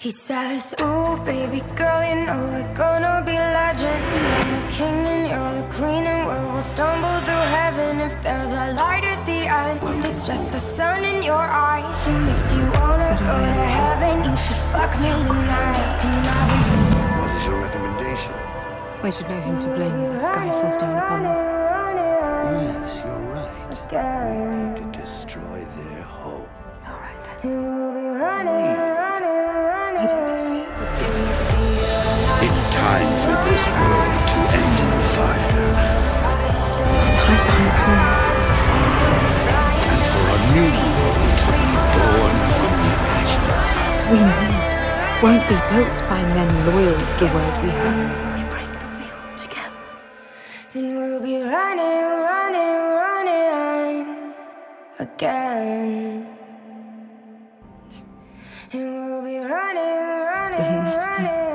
He says, Ooh, baby girl, you know we're gonna be legends. I'm the king and you're the queen, and we will stumble through heaven if there's a light at the end. It's just the sun in your eyes. And if you wanna go to heaven, you should fuck me tonight. And What is your recommendation? We should know him to blame when the sky falls down upon them. Yes, you're right. We need to destroy their hope. All right then. It's time for this world to end in fire Hide behind small houses. and for a new world to be born from the ashes. We need won't be built by men loyal to the world we have. We break the wheel together. And we'll be running, running, running again. And we'll be running, running, Doesn't matter.